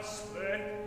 aspet